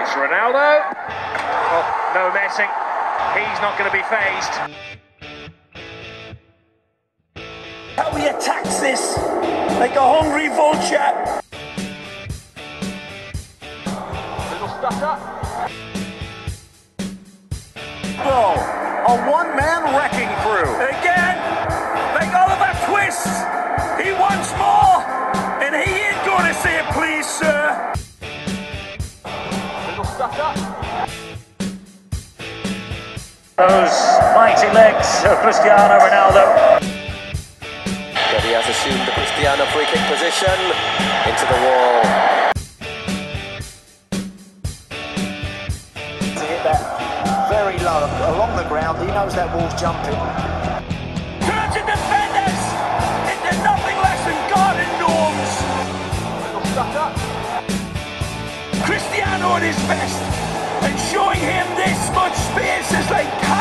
It's Ronaldo. Oh, no Messi. He's not going to be fazed. How he attacks this like a hungry vulture. Little stutter. Ball. A one-man wrecking crew. Again, like Oliver Twist. He wants more, and he ain't gonna say it, please, sir. Little. Those mighty legs of Cristiano Ronaldo. But he has assumed the Cristiano free kick position into the wall. to hit that very low along the ground. He knows that ball's jumping. his best and showing him this much space is like